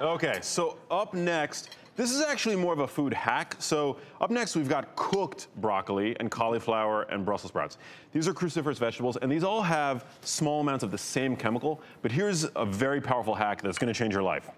Okay, so up next, this is actually more of a food hack. So up next, we've got cooked broccoli and cauliflower and Brussels sprouts. These are cruciferous vegetables, and these all have small amounts of the same chemical. But here's a very powerful hack that's going to change your life.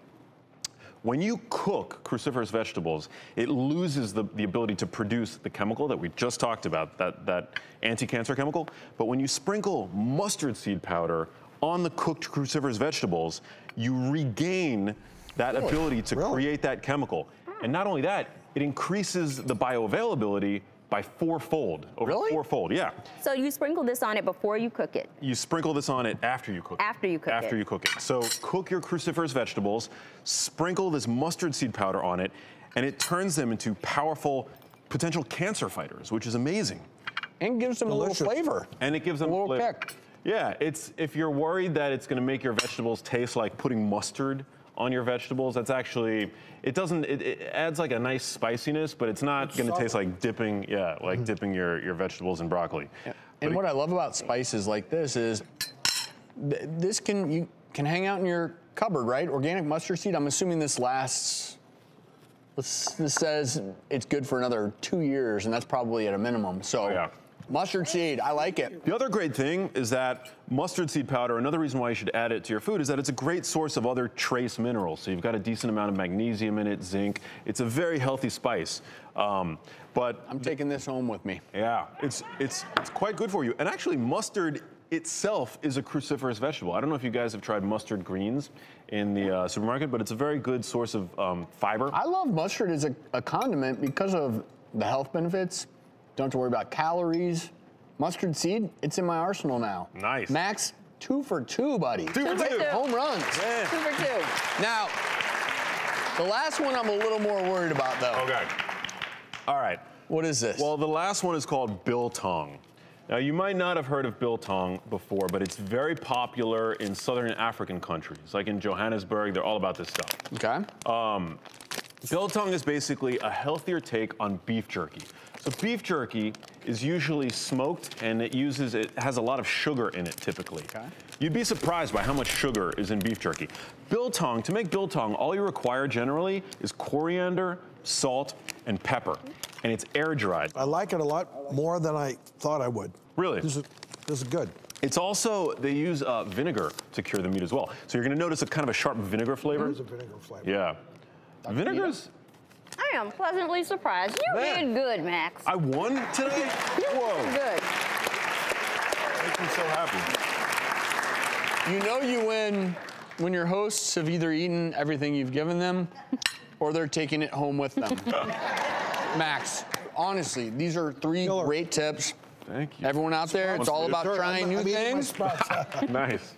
When you cook cruciferous vegetables, it loses the, the ability to produce the chemical that we just talked about, that, that anti-cancer chemical. But when you sprinkle mustard seed powder on the cooked cruciferous vegetables, you regain that Really? ability to Really? create that chemical. And not only that, it increases the bioavailability by fourfold. Over Really? fourfold, yeah. So you sprinkle this on it before you cook it. You sprinkle this on it after you cook it. After you cook After it. After you cook it. So cook your cruciferous vegetables, sprinkle this mustard seed powder on it, and it turns them into powerful potential cancer fighters, which is amazing. And gives them Delicious. a little flavor. And it gives them a little flavor. kick. Yeah, it's if you're worried that it's going to make your vegetables taste like putting mustard on your vegetables, that's actually it doesn't it, it adds like a nice spiciness, but it's not going to taste like dipping yeah, like mm-hmm. dipping your your vegetables in broccoli. And what I love about spices like this is th- this can you can hang out in your cupboard, right? Organic mustard seed. I'm assuming this lasts. This, this says it's good for another two years, and that's probably at a minimum. So, Oh, yeah. Mustard seed, I like it. The other great thing is that mustard seed powder, another reason why you should add it to your food is that it's a great source of other trace minerals. So you've got a decent amount of magnesium in it, zinc. It's a very healthy spice. Um, but I'm taking this home with me. yeah, it's, it's, it's quite good for you. And actually, mustard itself is a cruciferous vegetable. I don't know if you guys have tried mustard greens in the uh, supermarket, but it's a very good source of um, fiber. I love mustard as a, a condiment because of the health benefits. Don't have to worry about calories. Mustard seed, it's in my arsenal now. Nice. Max, two for two, buddy. Two for for two. two. Home runs. Yeah. Two for two. Now, the last one I'm a little more worried about, though. Okay. All right. What is this? Well, the last one is called biltong. Now, you might not have heard of biltong before, but it's very popular in southern African countries. Like in Johannesburg, they're all about this stuff. okay. Um, biltong is basically a healthier take on beef jerky. So beef jerky is usually smoked and it uses it has a lot of sugar in it typically. Okay. You'd be surprised by how much sugar is in beef jerky. Biltong, to make biltong, all you require generally is coriander, salt, and pepper. And it's air dried. I like it a lot more than I thought I would. Really? This is, this is good. It's also, they use uh, vinegar to cure the meat as well. So you're gonna notice a kind of a sharp vinegar flavor. There's a vinegar flavor. Yeah. Vinegar's, I am pleasantly surprised. You Man. did good, Max. I won today? Whoa, Good. makes me so happy. You know you win when your hosts have either eaten everything you've given them or they're taking it home with them. Max, honestly, these are three Killer. great tips. Thank you. Everyone out there, it's all about Sure. trying new I'm things. Nice.